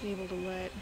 be able to let